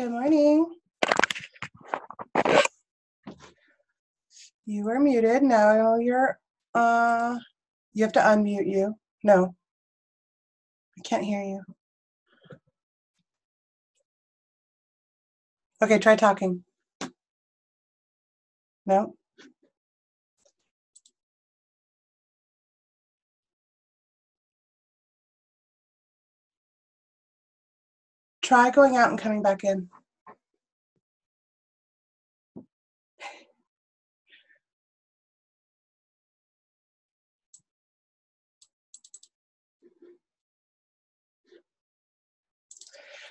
Good morning. You are muted. Now you're, uh, you have to unmute you. No, I can't hear you. Okay, try talking. No? Try going out and coming back in.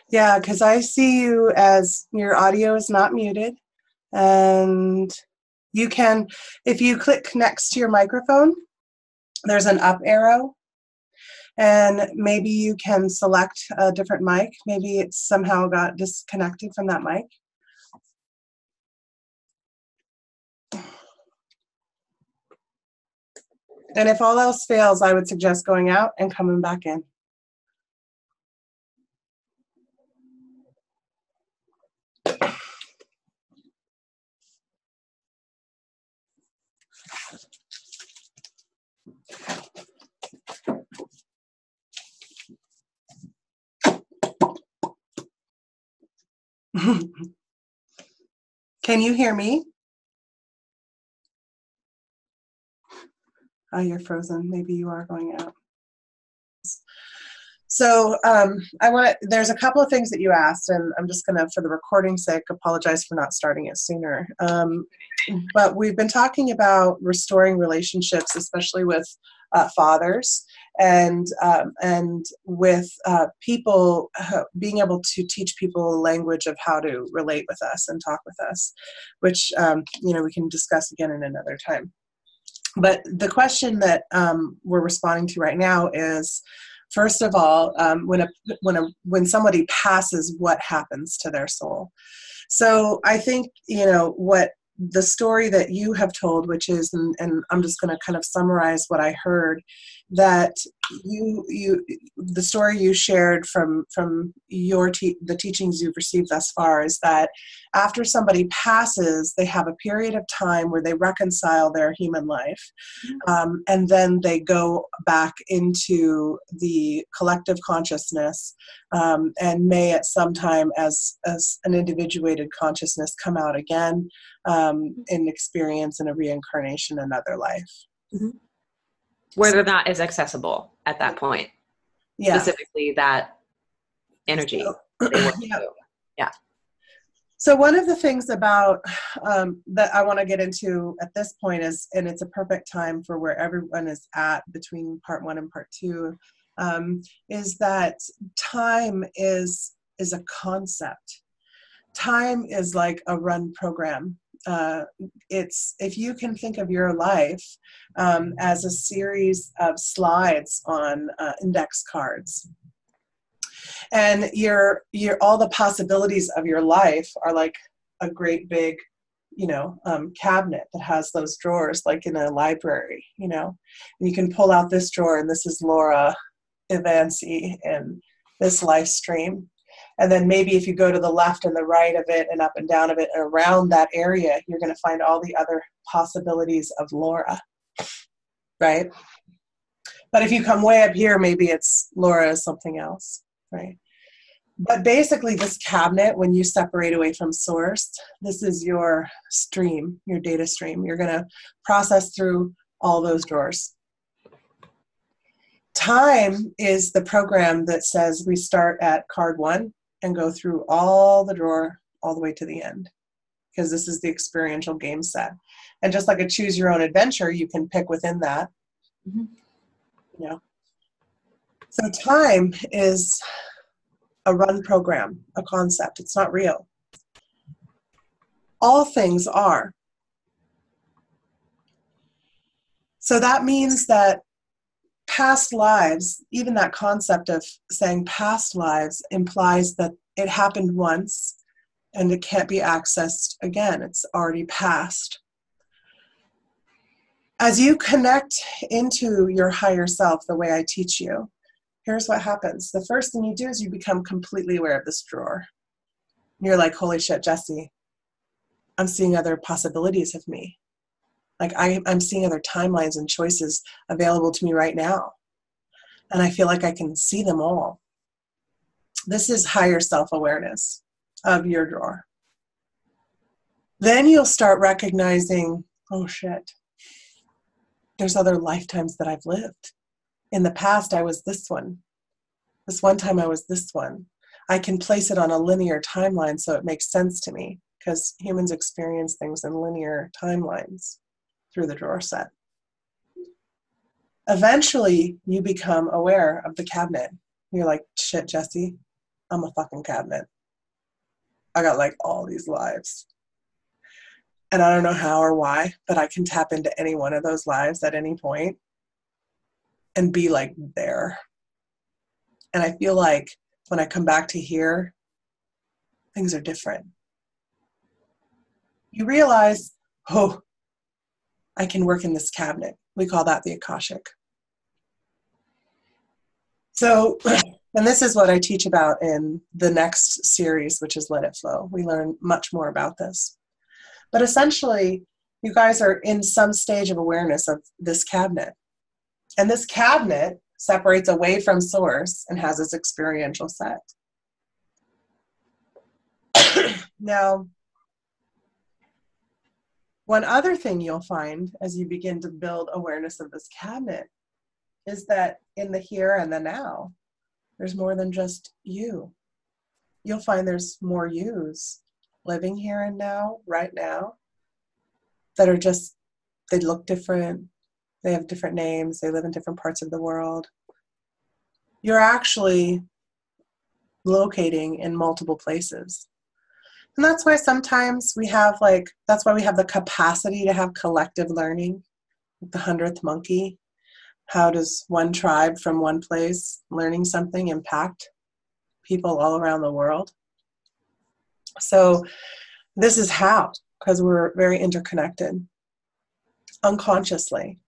Yeah, because I see you as your audio is not muted. And you can, if you click next to your microphone, there's an up arrow. And maybe you can select a different mic. Maybe it's somehow got disconnected from that mic. And if all else fails, I would suggest going out and coming back in. Can you hear me? Oh, you're frozen. Maybe you are going out. So um, I want to. There's a couple of things that you asked, and I'm just gonna, for the recording sake, apologize for not starting it sooner. Um, but we've been talking about restoring relationships, especially with uh, fathers, and um, and with uh, people uh, being able to teach people language of how to relate with us and talk with us, which um, you know we can discuss again in another time. But the question that um, we're responding to right now is first of all um, when a when a when somebody passes what happens to their soul? So i think you know what the story that you have told which is and, and i'm just going to kind of summarize what i heard that you you the story you shared from from your te- the teachings you've received thus far is that after somebody passes they have a period of time where they reconcile their human life mm-hmm. um, and then they go back into the collective consciousness um, and may at some time as as an individuated consciousness come out again um, in experience in a reincarnation another life. Mm-hmm whether that is accessible at that point. Yeah. Specifically that energy. So, yeah. yeah. So one of the things about um, that I want to get into at this point is, and it's a perfect time for where everyone is at between part one and part two, um, is that time is is a concept. Time is like a run program uh, it's if you can think of your life um, as a series of slides on uh, index cards. And your your all the possibilities of your life are like a great big you know um, cabinet that has those drawers like in a library you know? And you can pull out this drawer and this is laura evancy and this life stream and then maybe if you go to the left and the right of it and up and down of it around that area, you're going to find all the other possibilities of Laura, right? But if you come way up here, maybe it's Laura is something else, right? But basically, this cabinet, when you separate away from source, this is your stream, your data stream. You're going to process through all those drawers. Time is the program that says we start at card one and go through all the drawer all the way to the end because this is the experiential game set. And just like a choose your own adventure, you can pick within that. Mm-hmm. You know. So time is a run program, a concept. It's not real. All things are. So that means that past lives, even that concept of saying past lives implies that it happened once and it can't be accessed again. It's already past. As you connect into your higher self the way I teach you, here's what happens. The first thing you do is you become completely aware of this drawer. you're like, holy shit, Jesse, I'm seeing other possibilities of me. Like I, I'm seeing other timelines and choices available to me right now. And I feel like I can see them all. This is higher self awareness of your drawer. Then you'll start recognizing, oh shit, there's other lifetimes that I've lived. In the past, I was this one. This one time, I was this one. I can place it on a linear timeline so it makes sense to me because humans experience things in linear timelines through the drawer set. Eventually, you become aware of the cabinet. You're like, shit, Jesse, I'm a fucking cabinet. I got like all these lives. And I don't know how or why, but I can tap into any one of those lives at any point and be like there. And I feel like when I come back to here, things are different. You realize, oh, I can work in this cabinet. We call that the Akashic. So, and this is what I teach about in the next series, which is Let It Flow. We learn much more about this. But essentially, you guys are in some stage of awareness of this cabinet. And this cabinet separates away from source and has its experiential set. now, one other thing you'll find as you begin to build awareness of this cabinet is that in the here and the now, there's more than just you. You'll find there's more yous living here and now, right now, that are just, they look different, they have different names, they live in different parts of the world. You're actually locating in multiple places. And that's why sometimes we have like, that's why we have the capacity to have collective learning. The hundredth monkey. How does one tribe from one place learning something impact people all around the world? So, this is how, because we're very interconnected unconsciously.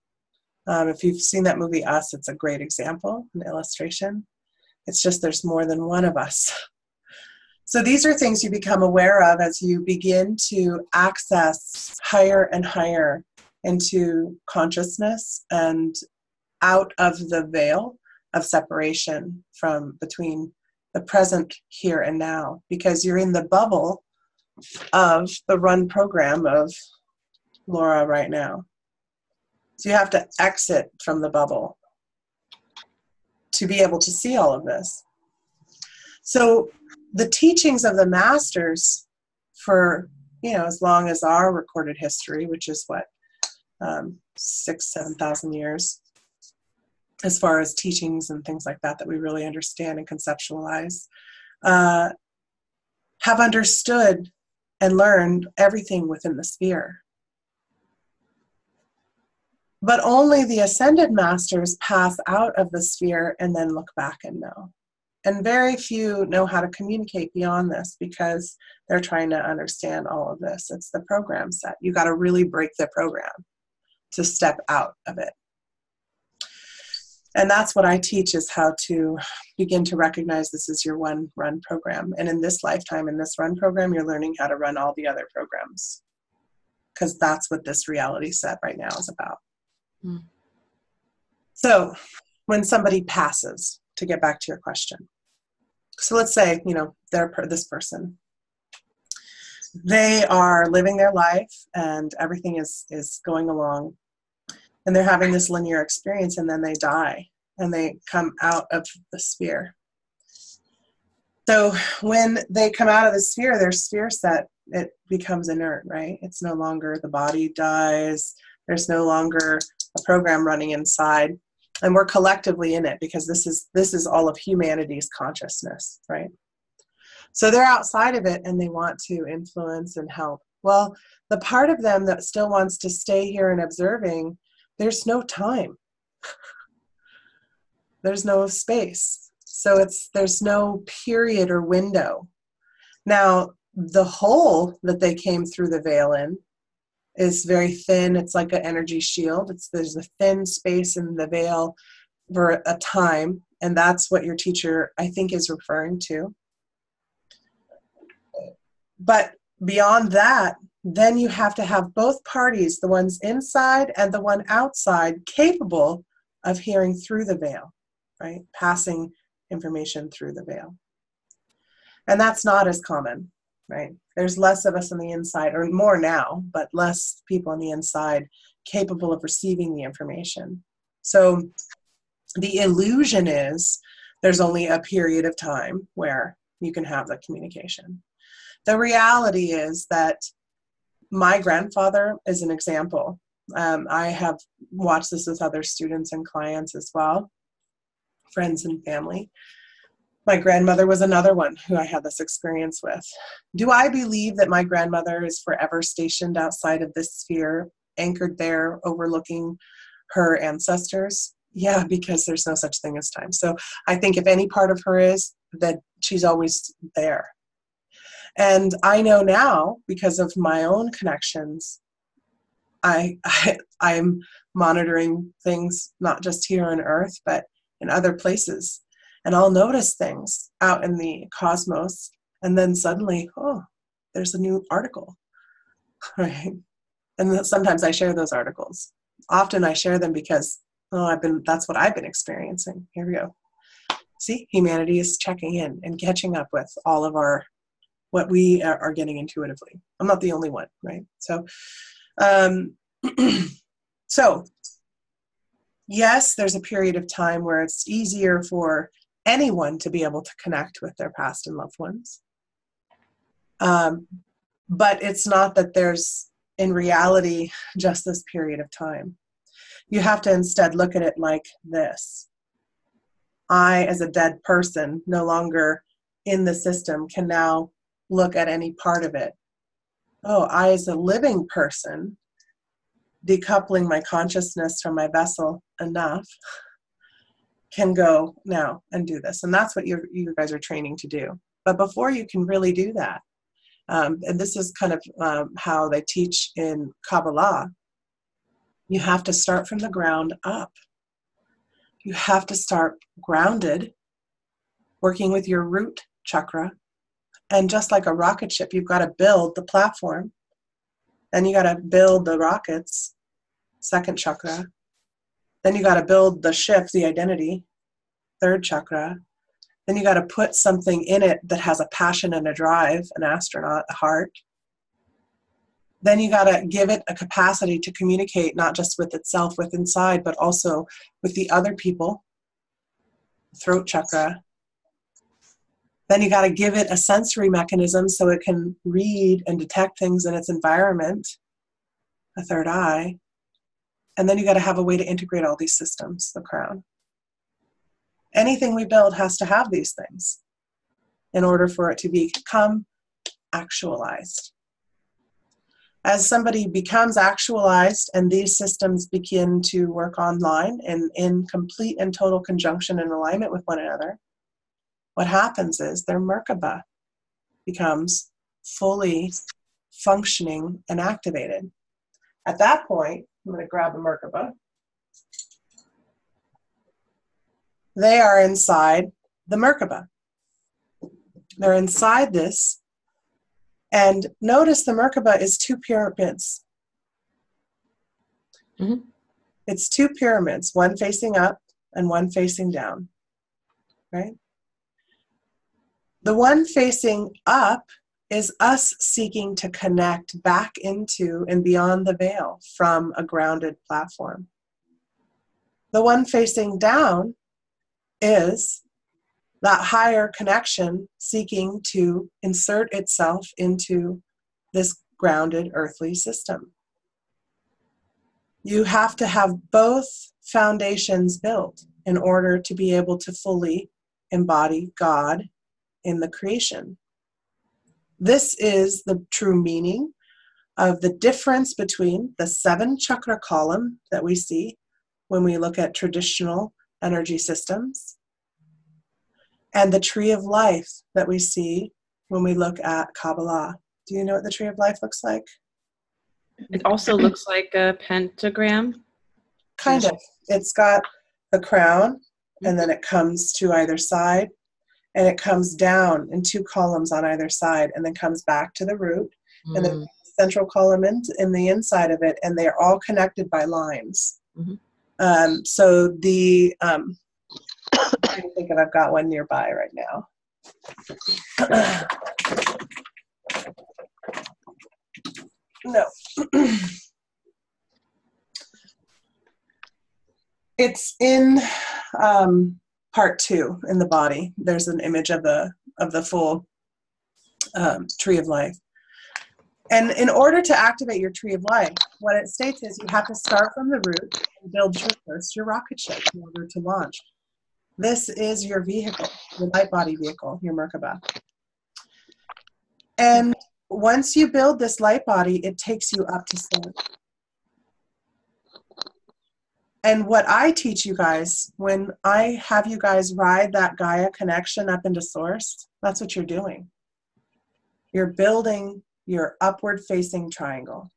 Um, if you've seen that movie Us, it's a great example, an illustration. It's just there's more than one of us. So these are things you become aware of as you begin to access higher and higher into consciousness and out of the veil of separation from between the present here and now because you're in the bubble of the run program of Laura right now. So you have to exit from the bubble to be able to see all of this. So the teachings of the masters for you know as long as our recorded history which is what um, six seven thousand years as far as teachings and things like that that we really understand and conceptualize uh, have understood and learned everything within the sphere. But only the ascended masters pass out of the sphere and then look back and know and very few know how to communicate beyond this because they're trying to understand all of this. It's the program set. You got to really break the program to step out of it. And that's what I teach is how to begin to recognize this is your one run program. And in this lifetime, in this run program, you're learning how to run all the other programs. Because that's what this reality set right now is about. Mm. So when somebody passes, to get back to your question. So let's say, you know, they're this person. They are living their life and everything is, is going along and they're having this linear experience and then they die and they come out of the sphere. So when they come out of the sphere, their sphere set, it becomes inert, right? It's no longer the body dies, there's no longer a program running inside and we're collectively in it because this is this is all of humanity's consciousness right? So they're outside of it and they want to influence and help. Well the part of them that still wants to stay here and observing there's no time. There's no space. So it's there's no period or window. Now the hole that they came through the veil in is very thin. It's like an energy shield. It's there's a thin space in the veil for a time, and that's what your teacher I think is referring to. but beyond that, then you have to have both parties, the ones inside and the one outside, capable of hearing through the veil, right? Passing information through the veil. And that's not as common, right? There's less of us on the inside, or more now, but less people on the inside capable of receiving the information. So the illusion is there's only a period of time where you can have the communication. The reality is that my grandfather is an example. Um, I have watched this with other students and clients as well, friends and family. My grandmother was another one who I had this experience with. Do I believe that my grandmother is forever stationed outside of this sphere, anchored there, overlooking her ancestors? Yeah, because there's no such thing as time. So I think if any part of her is, that she's always there. And I know now because of my own connections, I, I I'm monitoring things not just here on Earth, but in other places. And I'll notice things out in the cosmos, and then suddenly, oh, there's a new article, right? And sometimes I share those articles. Often I share them because oh, I've been that's what I've been experiencing. Here we go. See, humanity is checking in and catching up with all of our what we are getting intuitively. I'm not the only one, right? So, um, so yes, there's a period of time where it's easier for anyone to be able to connect with their past and loved ones. Um, but it's not that there's in reality just this period of time. You have to instead look at it like this I, as a dead person, no longer in the system, can now look at any part of it. Oh, I, as a living person, decoupling my consciousness from my vessel enough, can go now and do this. And that's what you you guys are training to do. But before you can really do that, um, and this is kind of um, how they teach in Kabbalah, you have to start from the ground up. You have to start grounded, working with your root chakra, and just like a rocket ship, you've got to build the platform. Then you got to build the rockets, second chakra. Then you got to build the ship, the identity, third chakra. Then you got to put something in it that has a passion and a drive, an astronaut, a heart. Then you got to give it a capacity to communicate not just with itself, with inside, but also with the other people, throat chakra, then you got to give it a sensory mechanism so it can read and detect things in its environment, a third eye. And then you got to have a way to integrate all these systems, the crown. Anything we build has to have these things in order for it to become actualized. As somebody becomes actualized and these systems begin to work online and in complete and total conjunction and alignment with one another, what happens is their Merkaba becomes fully functioning and activated. At that point, I'm going to grab a Merkaba. They are inside the Merkaba. They're inside this. And notice the Merkaba is two pyramids. Mm-hmm. It's two pyramids, one facing up and one facing down. Right? The one facing up is us seeking to connect back into and beyond the veil from a grounded platform. The one facing down is that higher connection seeking to insert itself into this grounded earthly system. You have to have both foundations built in order to be able to fully embody God in the creation. This is the true meaning of the difference between the seven chakra column that we see when we look at traditional energy systems and the tree of life that we see when we look at Kabbalah. Do you know what the tree of life looks like? It also looks like a pentagram. Kind of. It's got the crown, and then it comes to either side, and it comes down in two columns on either side and then comes back to the root mm. and then central column in, in the inside of it and they're all connected by lines mm-hmm. um, so the um, i think if i've got one nearby right now no it's in um, part two in the body. There's an image of the of the full um, tree of life. And in order to activate your tree of life, what it states is you have to start from the root and build your first your rocket ship in order to launch. This is your vehicle, your light body vehicle, your Merkaba. And once you build this light body, it takes you up to. And what I teach you guys when I have you guys ride that Gaia connection up into source, that's what you're doing. You're building your upward facing triangle.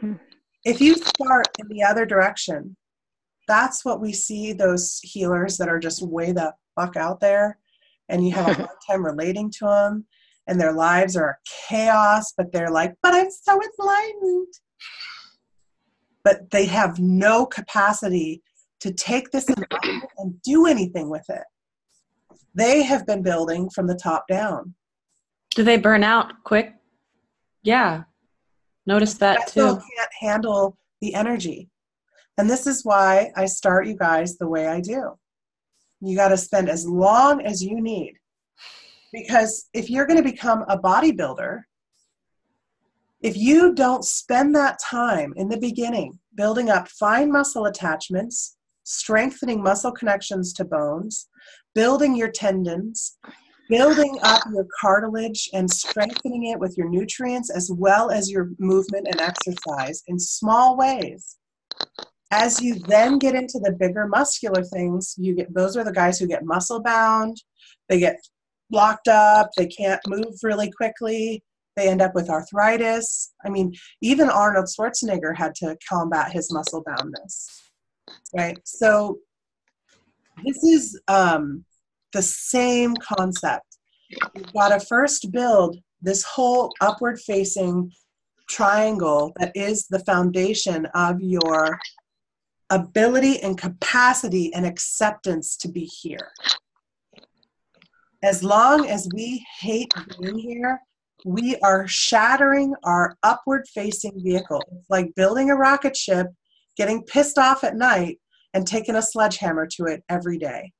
Hmm. If you start in the other direction, that's what we see those healers that are just way the fuck out there and you have a hard time relating to them and their lives are a chaos, but they're like, but I'm so enlightened but they have no capacity to take this and do anything with it. They have been building from the top down. Do they burn out quick? Yeah. Notice that too. can't handle the energy. And this is why I start you guys the way I do. You got to spend as long as you need. Because if you're going to become a bodybuilder, if you don't spend that time in the beginning building up fine muscle attachments, strengthening muscle connections to bones, building your tendons, building up your cartilage and strengthening it with your nutrients as well as your movement and exercise in small ways. As you then get into the bigger muscular things, you get those are the guys who get muscle bound, they get locked up, they can't move really quickly, they end up with arthritis. I mean, even Arnold Schwarzenegger had to combat his muscle boundness, right? So this is um, the same concept. You've got to first build this whole upward facing triangle that is the foundation of your ability and capacity and acceptance to be here. As long as we hate being here, we are shattering our upward facing vehicle. It's like building a rocket ship, getting pissed off at night, and taking a sledgehammer to it every day.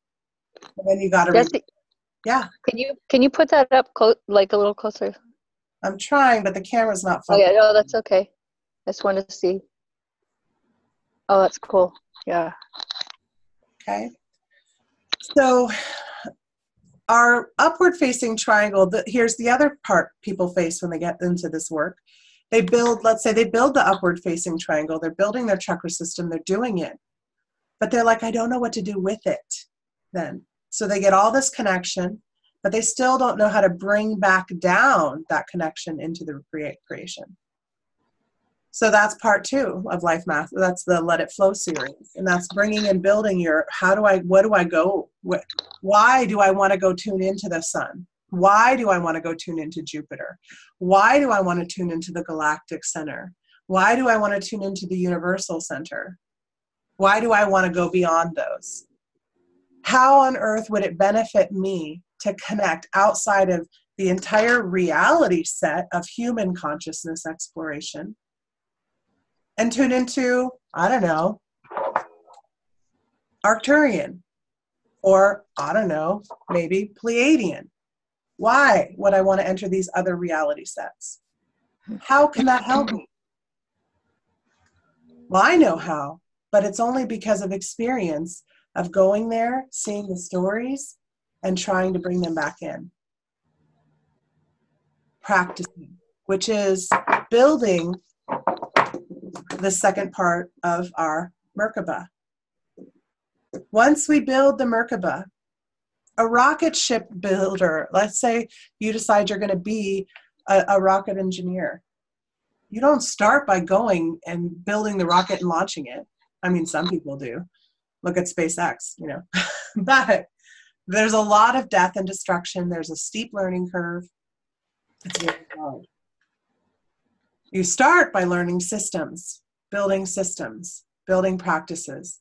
And then you got to. Yeah. Can you can you put that up close, like a little closer? I'm trying, but the camera's not. Oh yeah, no, that's okay. I just wanted to see. Oh, that's cool. Yeah. Okay. So our upward facing triangle, the, here's the other part people face when they get into this work. They build, let's say they build the upward facing triangle, they're building their chakra system, they're doing it. But they're like, I don't know what to do with it then. So they get all this connection, but they still don't know how to bring back down that connection into the create creation. So that's part two of Life Math. That's the Let It Flow series. And that's bringing and building your how do I, what do I go? Why do I want to go tune into the sun? Why do I want to go tune into Jupiter? Why do I want to tune into the galactic center? Why do I want to tune into the universal center? Why do I want to go beyond those? How on earth would it benefit me to connect outside of the entire reality set of human consciousness exploration and tune into, I don't know, Arcturian or, I don't know, maybe Pleiadian. Why would I want to enter these other reality sets? How can that help me? Well, I know how, but it's only because of experience of going there, seeing the stories, and trying to bring them back in. Practicing, which is building the second part of our Merkaba. Once we build the Merkaba, a rocket ship builder, let's say you decide you're going to be a, a rocket engineer. You don't start by going and building the rocket and launching it. I mean, some people do. Look at SpaceX, you know. but there's a lot of death and destruction. There's a steep learning curve. It's very hard. You start by learning systems, building systems, building practices,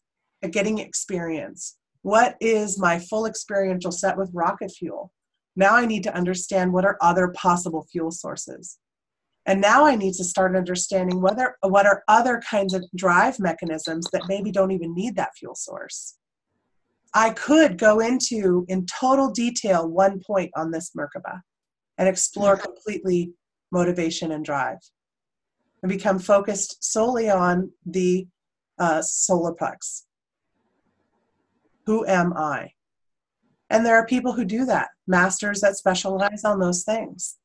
getting experience. What is my full experiential set with rocket fuel? Now I need to understand what are other possible fuel sources. And now I need to start understanding whether what are other kinds of drive mechanisms that maybe don't even need that fuel source. I could go into in total detail one point on this Merkaba and explore mm-hmm. completely motivation and drive and become focused solely on the uh, solar plex. Who am I? And there are people who do that, masters that specialize on those things.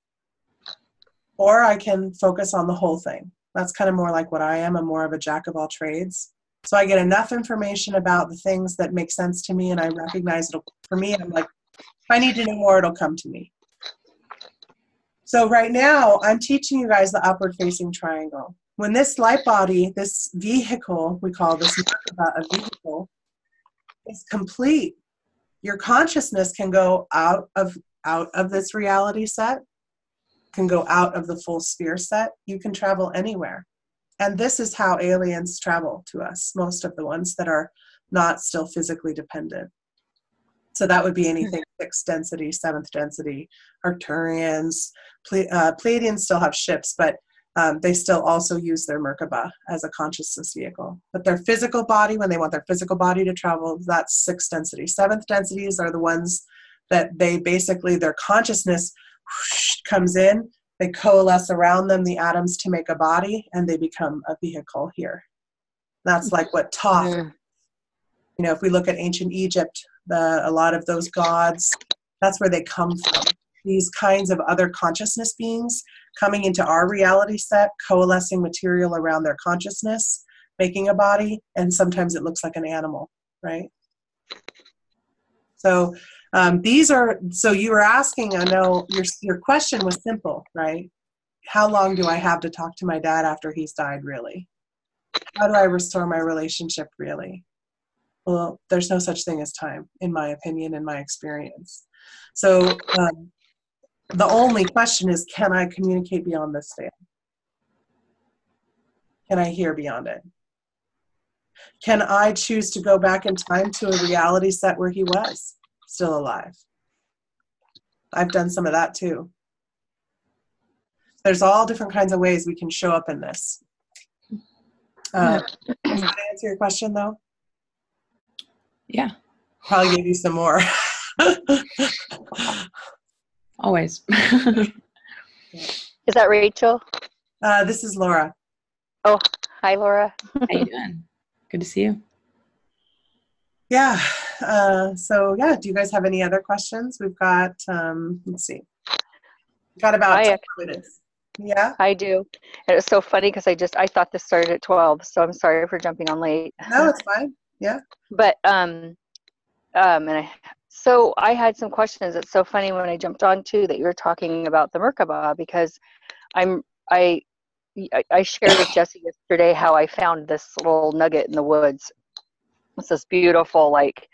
Or I can focus on the whole thing. That's kind of more like what I am. I'm more of a jack of all trades. So I get enough information about the things that make sense to me and I recognize it for me. I'm like, if I need to know more, it'll come to me. So right now, I'm teaching you guys the upward facing triangle. When this light body, this vehicle, we call this a vehicle, is complete, your consciousness can go out of out of this reality set, can go out of the full sphere set. You can travel anywhere. And this is how aliens travel to us, most of the ones that are not still physically dependent. So that would be anything sixth density, seventh density, Arcturians, Ple- uh, Pleiadians still have ships, but um, they still also use their Merkaba as a consciousness vehicle. But their physical body, when they want their physical body to travel, that's sixth density. Seventh densities are the ones that they basically, their consciousness whoosh, comes in, they coalesce around them, the atoms, to make a body, and they become a vehicle here. That's like what Thoth, yeah. you know, if we look at ancient Egypt, the, a lot of those gods, that's where they come from. These kinds of other consciousness beings coming into our reality set, coalescing material around their consciousness, making a body, and sometimes it looks like an animal, right? So um, these are, so you were asking, I know your, your question was simple, right? How long do I have to talk to my dad after he's died, really? How do I restore my relationship, really? Well there's no such thing as time in my opinion in my experience. So um, the only question is can i communicate beyond this veil can i hear beyond it? Can i choose to go back in time to a reality set where he was still alive? I've done some of that too. There's all different kinds of ways we can show up in this. Uh, can I answer your question though yeah. Probably give you some more. Always. Is that Rachel? Uh, this is Laura. Oh, hi, Laura. How you doing? Good to see you. Yeah. Uh, so yeah, do you guys have any other questions? We've got. Um, let's see. We've got about. I, minutes. Yeah. I do. And it's so funny because I just I thought this started at twelve, so I'm sorry for jumping on late. No, it's fine. Yeah. But um, um, and I, so I had some questions. It's so funny when I jumped on too that you were talking about the Merkaba because I'm I I shared with Jesse yesterday how I found this little nugget in the woods. It's this beautiful like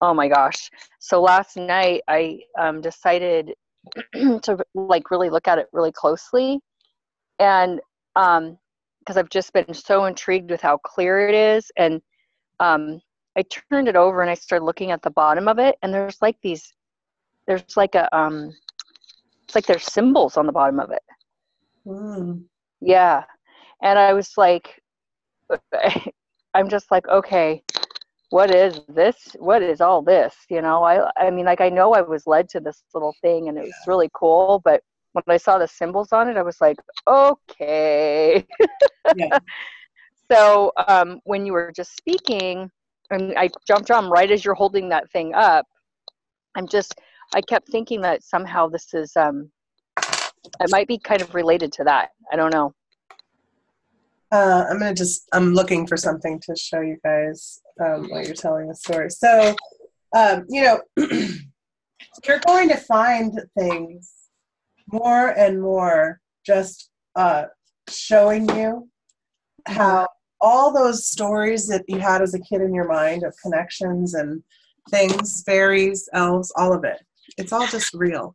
oh my gosh. So last night I um, decided to like really look at it really closely and um because I've just been so intrigued with how clear it is and um, I turned it over and I started looking at the bottom of it, and there's like these, there's like a, um, it's like there's symbols on the bottom of it. Mm. Yeah, and I was like, I'm just like, okay, what is this? What is all this? You know, I, I mean, like I know I was led to this little thing, and it was really cool, but when I saw the symbols on it, I was like, okay. yeah. So um, when you were just speaking, and I jumped on right as you're holding that thing up, I'm just, I kept thinking that somehow this is, um, it might be kind of related to that. I don't know. Uh, I'm gonna just, I'm looking for something to show you guys um, while you're telling the story. So, um, you know, you're going to find things more and more just uh, showing you how all those stories that you had as a kid in your mind of connections and things, fairies, elves, all of it. It's all just real.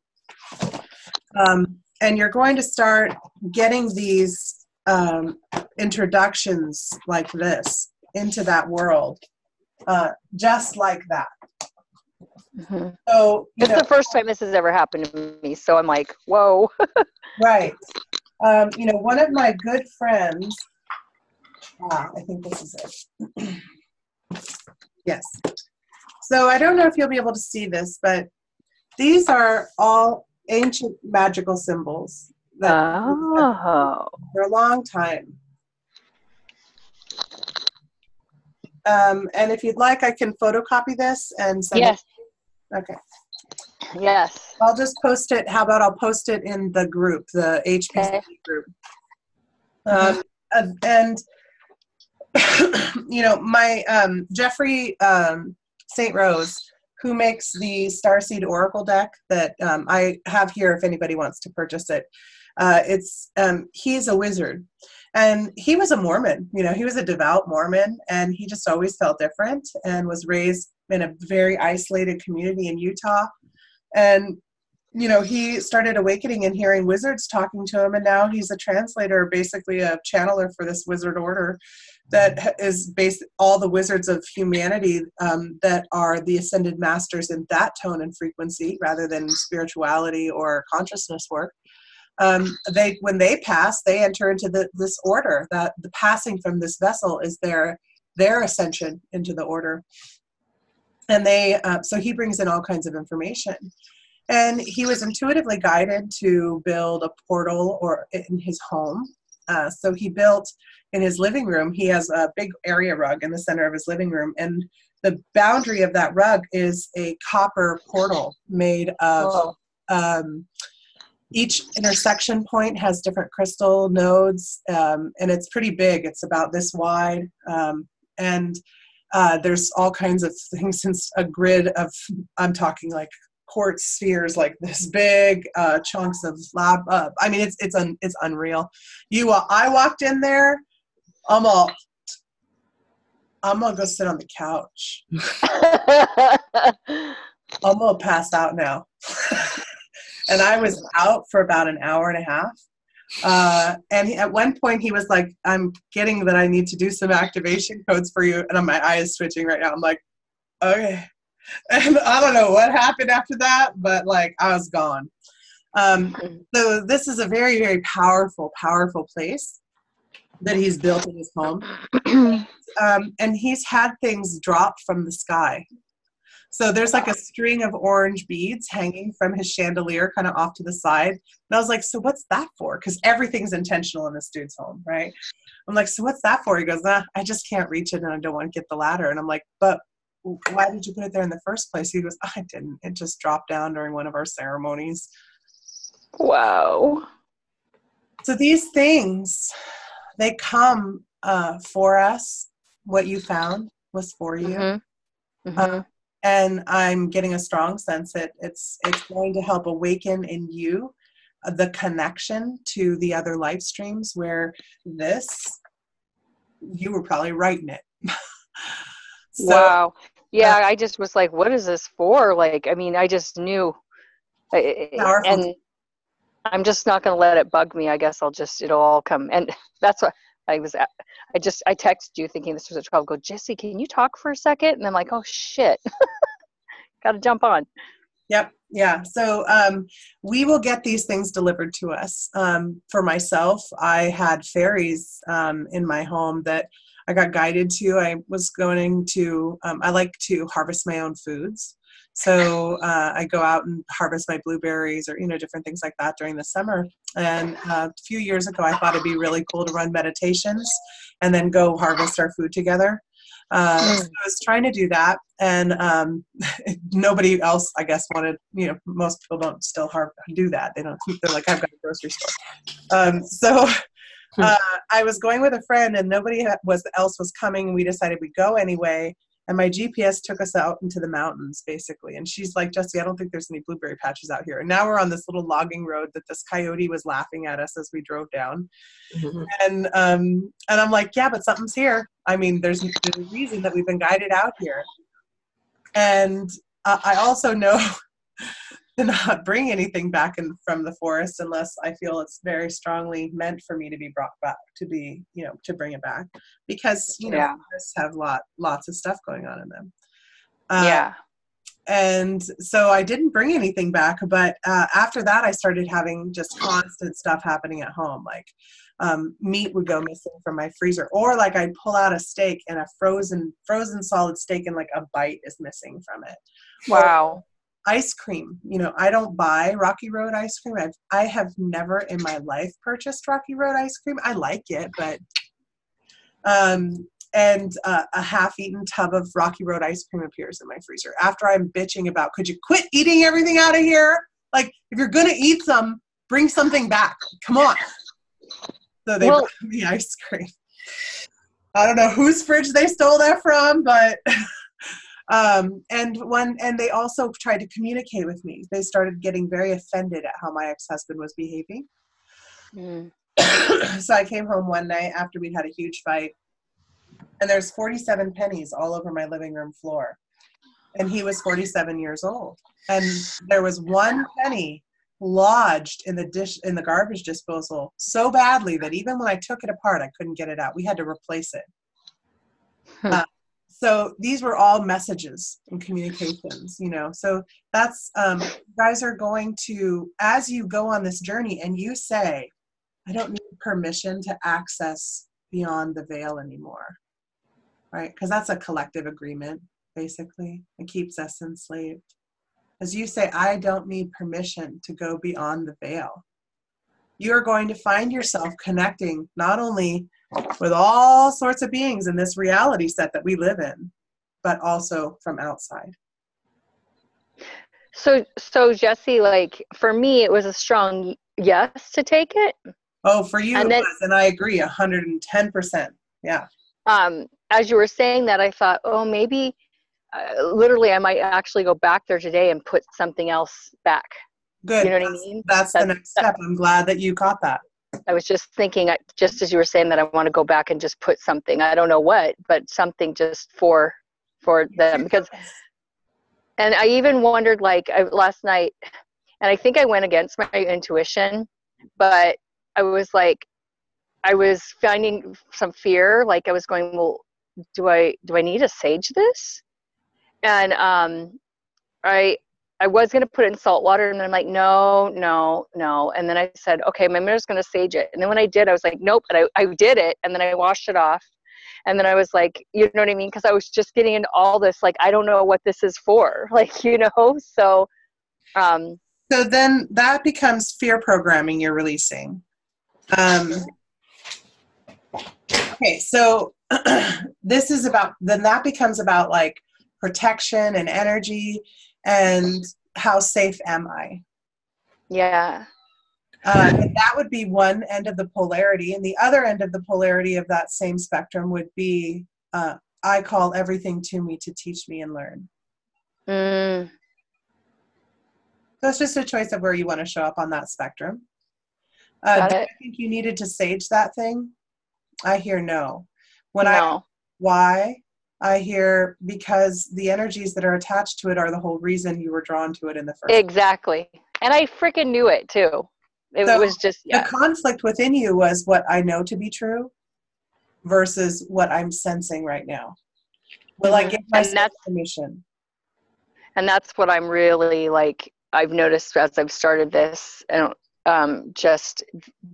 Um, and you're going to start getting these um, introductions like this into that world, uh, just like that. Mm-hmm. So it's the first time this has ever happened to me. So I'm like, whoa. right. Um, you know, one of my good friends. Ah, I think this is it. yes. So I don't know if you'll be able to see this, but these are all ancient magical symbols. That oh. For a long time. Um, and if you'd like, I can photocopy this and send yes. it. Okay. Yes. I'll just post it. How about I'll post it in the group, the HPC okay. group. Um, and, you know, my um, Jeffrey um, St. Rose, who makes the Starseed Oracle deck that um, I have here if anybody wants to purchase it. Uh, it's um, he's a wizard, and he was a Mormon. You know, he was a devout Mormon, and he just always felt different and was raised in a very isolated community in Utah. And you know, he started awakening and hearing wizards talking to him, and now he's a translator, basically a channeler for this wizard order that is based all the wizards of humanity um, that are the ascended masters in that tone and frequency rather than spirituality or consciousness work. Um, they when they pass they enter into the, this order that the passing from this vessel is their their ascension into the order. And they uh, so he brings in all kinds of information. And he was intuitively guided to build a portal or in his home. Uh, so he built in his living room he has a big area rug in the center of his living room and the boundary of that rug is a copper portal made of um, each intersection point has different crystal nodes um, and it's pretty big. It's about this wide um, and uh, there's all kinds of things since a grid of i'm talking like quartz spheres like this big uh, chunks of lab uh, i mean it's it's un, it's unreal. You uh, i walked in there i'm all i'm gonna go sit on the couch i'm gonna pass out now and I was out for about an hour and a half. Uh, and he, at one point, he was like, "I'm getting that I need to do some activation codes for you," and my eye is switching right now. I'm like, "Okay," and I don't know what happened after that, but like I was gone. Um, so this is a very, very powerful, powerful place that he's built in his home, um, and he's had things drop from the sky. So there's like a string of orange beads hanging from his chandelier, kind of off to the side. And I was like, so what's that for? Because everything's intentional in this dude's home, right? I'm like, so what's that for? He goes, nah, I just can't reach it and I don't want to get the ladder. And I'm like, but why did you put it there in the first place? He goes, I didn't. It just dropped down during one of our ceremonies. Wow. So these things, they come uh, for us. What you found was for you. Mm-hmm. Mm-hmm. Uh, and i'm getting a strong sense that it's it's going to help awaken in you uh, the connection to the other life streams where this you were probably writing it so, wow yeah uh, i just was like what is this for like i mean i just knew powerful. and i'm just not going to let it bug me i guess i'll just it'll all come and that's what I was, at, I just, I texted you thinking this was a trouble. Go, Jesse, can you talk for a second? And I'm like, oh shit, got to jump on. Yep. Yeah. So um, we will get these things delivered to us. Um, for myself, I had fairies um, in my home that I got guided to. I was going to, um, I like to harvest my own foods. So uh, I go out and harvest my blueberries or you know different things like that during the summer. And uh, a few years ago, I thought it'd be really cool to run meditations and then go harvest our food together. Uh, so I was trying to do that, and um, nobody else, I guess, wanted. You know, most people don't still har- do that. They don't. They're like, I've got a grocery store. Um, so hmm. uh, I was going with a friend, and nobody was else was coming. We decided we'd go anyway and my GPS took us out into the mountains basically. And she's like, Jesse, I don't think there's any blueberry patches out here. And now we're on this little logging road that this coyote was laughing at us as we drove down. Mm-hmm. And um, and I'm like, yeah, but something's here. I mean, there's, there's a reason that we've been guided out here. and uh, I also know to not bring anything back in, from the forest unless I feel it's very strongly meant for me to be brought back, to be, you know, to bring it back, because you know, yeah. forests have lot lots of stuff going on in them. Uh, yeah. And so I didn't bring anything back, but uh, after that, I started having just constant stuff happening at home, like um, meat would go missing from my freezer, or like I'd pull out a steak and a frozen frozen solid steak and like a bite is missing from it. Wow. Or ice cream. You know, I don't buy Rocky Road ice cream. I've I have never in my life purchased Rocky Road ice cream. I like it, but um and uh, a half-eaten tub of Rocky Road ice cream appears in my freezer. After I'm bitching about, could you quit eating everything out of here? Like, if you're gonna eat some, bring something back. Come on. So they well, brought me ice cream. I don't know whose fridge they stole that from, but um, and when and they also tried to communicate with me. They started getting very offended at how my ex-husband was behaving. Mm. so I came home one night after we'd had a huge fight, and there's 47 pennies all over my living room floor, and he was 47 years old, and there was one penny lodged in the dish in the garbage disposal so badly that even when I took it apart, I couldn't get it out. We had to replace it. Hmm. Uh, so these were all messages and communications, you know. So that's um, guys are going to as you go on this journey and you say, I don't need permission to access beyond the veil anymore, right? Because that's a collective agreement, basically. It keeps us enslaved as you say, I don't need permission to go beyond the veil. You're going to find yourself connecting not only with all sorts of beings in this reality set that we live in, but also from outside. So, so Jesse, like for me, it was a strong yes to take it. Oh, for you, and then, was, and I agree, hundred and ten percent. Yeah. Um, as you were saying that, I thought, oh, maybe uh, literally I might actually go back there today and put something else back. Good. You know what that's, I mean? That's, that's the next step. I'm glad that you caught that. I was just thinking, just as you were saying that, I want to go back and just put something. I don't know what, but something just for for them because. And I even wondered, like I, last night, and I think I went against my intuition, but I was like, I was finding some fear. Like I was going, well, do I do I need to sage this? and um, I I was gonna put it in salt water, and I'm like, no, no, no. And then I said, okay, my just gonna sage it. And then when I did, I was like, nope. But I, I did it, and then I washed it off. And then I was like, you know what I mean? Because I was just getting into all this, like, I don't know what this is for, like, you know. So, um, so then that becomes fear programming you're releasing. Um, okay, so this is about then that becomes about like protection and energy and how safe am I? Yeah. Uh, and that would be one end of the polarity. And the other end of the polarity of that same spectrum would be uh, I call everything to me to teach me and learn. Mm. So it's just a choice of where you want to show up on that spectrum. Uh, do I think you needed to sage that thing? I hear no. When no. I why? I hear because the energies that are attached to it are the whole reason you were drawn to it in the first Exactly. Place. And I freaking knew it too. It so was just yeah. the conflict within you was what I know to be true versus what I'm sensing right now. Will mm-hmm. I give myself permission? And that's what I'm really like I've noticed as I've started this and um, just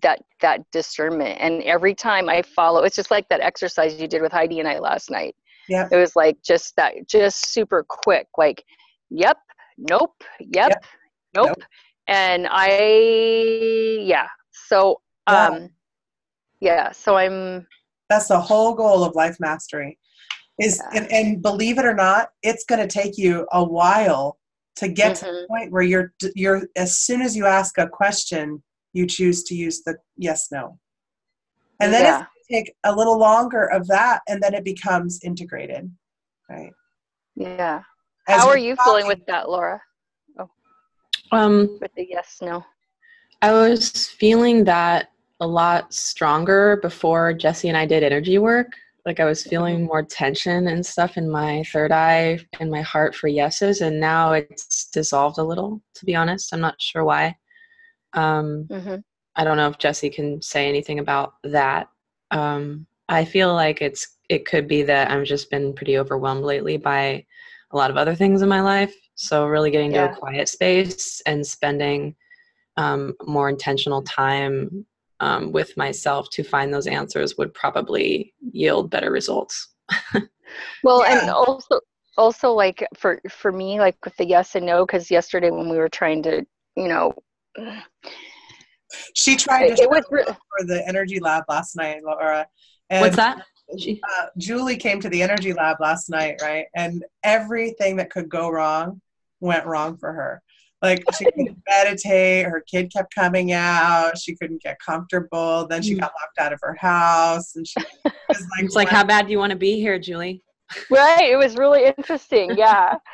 that that discernment and every time i follow it's just like that exercise you did with heidi and i last night yeah. It was like just that, just super quick. Like, yep, nope, yep, yep. Nope. nope. And I, yeah. So, yeah. um, yeah. So I'm. That's the whole goal of life mastery. Is yeah. and, and, believe it or not, it's going to take you a while to get mm-hmm. to the point where you're you're as soon as you ask a question, you choose to use the yes no, and then yeah take a little longer of that and then it becomes integrated right yeah As how are you talking, feeling with that laura oh um with the yes no i was feeling that a lot stronger before jesse and i did energy work like I was feeling more tension and stuff in my third eye and my heart for yeses, and now it's dissolved a little. To be honest, I'm not sure why. Um, mm-hmm. I don't know if Jesse can say anything about that. Um, I feel like it's it could be that I've just been pretty overwhelmed lately by a lot of other things in my life. So really getting yeah. to a quiet space and spending um, more intentional time um, with myself to find those answers would probably yield better results. well, yeah. and also also like for for me like with the yes and no because yesterday when we were trying to you know she tried to it was re- for the energy lab last night laura and what's that? uh, julie came to the energy lab last night right? And everything that could go wrong went wrong for her. Like she couldn't meditate her kid kept coming out she couldn't get comfortable then she mm. got locked out of her house and she was like it's like how bad do you want to be here julie? Right it was really interesting yeah.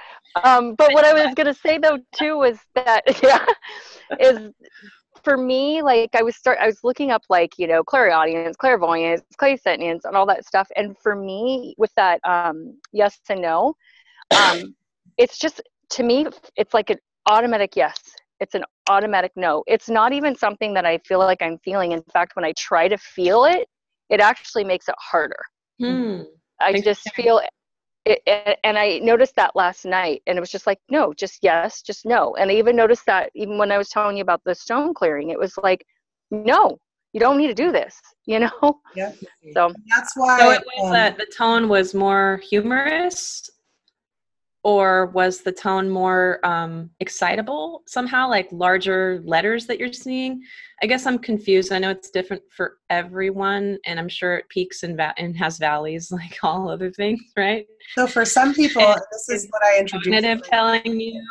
Um, but what i was going to say though too was that yeah is for me like i was start i was looking up like you know clairaudience clairvoyance clairsentience and all that stuff and for me with that um, yes and no um, it's just to me it's like an automatic yes. It's an automatic no. It's not even something that i feel like i'm feeling. In fact when i try to feel it it actually makes it harder. Hmm. i just feel it, and i noticed that last night and it was just like no just yes just no. And i even noticed that even when i was telling you about the stone clearing it was like no you don't need to do this you know? Yeah. So that's why so it was um, that the tone was more humorous or was the tone more um, excitable somehow like larger letters that you're seeing? I guess i'm confused. I know it's different for everyone and i'm sure it peaks and, va- and has valleys like all other things right? So for some people and this is what i introduced cognitive telling you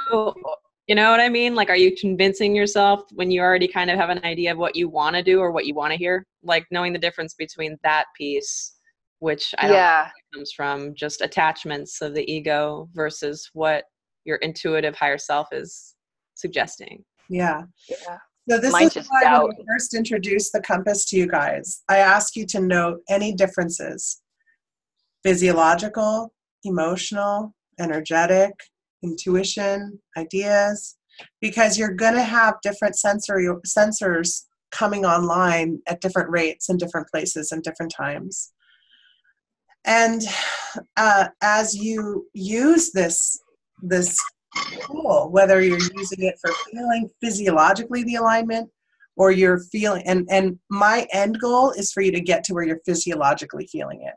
you know what i mean? Like are you convincing yourself when you already kind of have an idea of what you want to do or what you want to hear? Like knowing the difference between that piece which I yeah. comes from just attachments of the ego versus what your intuitive higher self is suggesting. Yeah. Yeah. So this Mine's is why when we first introduced the compass to you guys, I ask you to note any differences. Physiological, emotional, energetic, intuition, ideas, because you're going to have different sensory sensors coming online at different rates in different places and different times. And uh, as you use this this tool, whether you're using it for feeling physiologically the alignment or you're feeling and and my end goal is for you to get to where you're physiologically feeling it.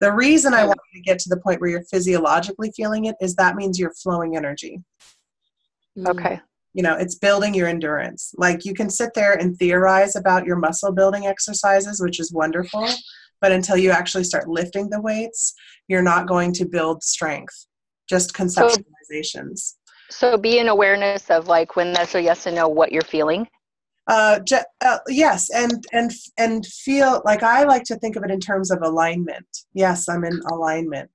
The reason i want you to get to the point where you're physiologically feeling it is that means you're flowing energy. Okay. You know it's building your endurance. Like you can sit there and theorize about your muscle building exercises which is wonderful but until you actually start lifting the weights, you're not going to build strength, just conceptualizations. So, so be in awareness of like when that's a yes and no, what you're feeling. Uh, uh, yes, and and and feel like I like to think of it in terms of alignment. Yes, I'm in alignment,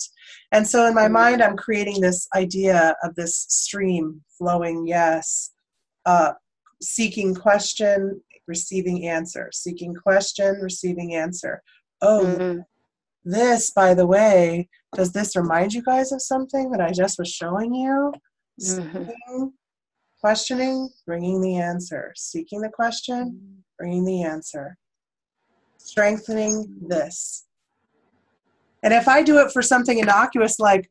and so in my mm-hmm. mind, I'm creating this idea of this stream flowing. Yes, uh, seeking question, receiving answer, seeking question, receiving answer, oh, mm-hmm. this, by the way, does this remind you guys of something that I just was showing you? Mm-hmm. questioning, bringing the answer. Seeking the question, bringing the answer. Strengthening this. And if I do it for something innocuous like,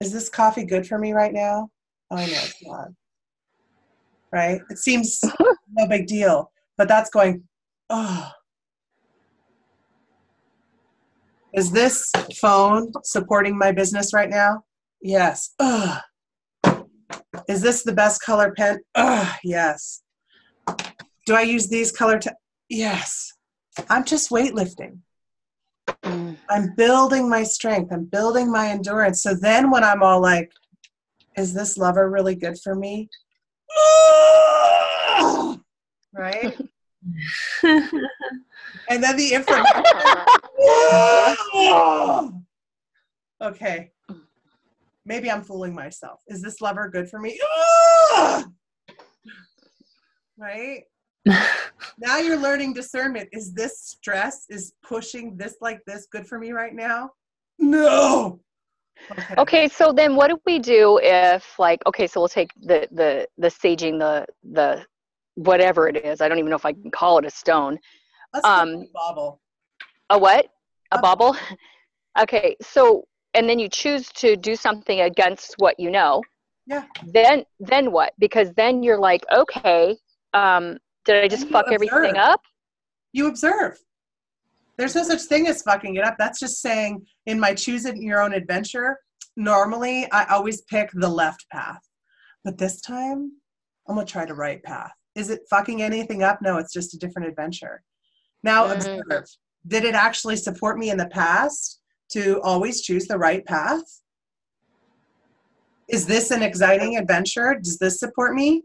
is this coffee good for me right now? Oh, I know it's not. Right? It seems no big deal. But that's going, oh, Is this phone supporting my business right now? Yes. Ugh. Is this the best color pen? Ugh, yes. Do I use these color? T- yes. I'm just weightlifting. Mm. I'm building my strength. I'm building my endurance. So then when I'm all like, is this lover really good for me? right? and then the information. okay. Maybe I'm fooling myself. Is this lever good for me? right? now you're learning discernment. Is this stress is pushing this like this good for me right now? No. Okay. okay so then what do we do if like okay so we'll take the the the saging the the whatever it is i don't even know if i can call it a stone Let's um a bauble a what a, bauble okay so and then you choose to do something against what you know. Yeah. Then then what? Because then you're like okay um did i just fuck observe. everything up? You observe. There's no such thing as fucking it up. That's just saying in my choose it your own adventure normally i always pick the left path. But this time i'm gonna try the right path. Is it fucking anything up? No it's just a different adventure. Now mm-hmm. observe did it actually support me in the past to always choose the right path? Is this an exciting adventure? Does this support me?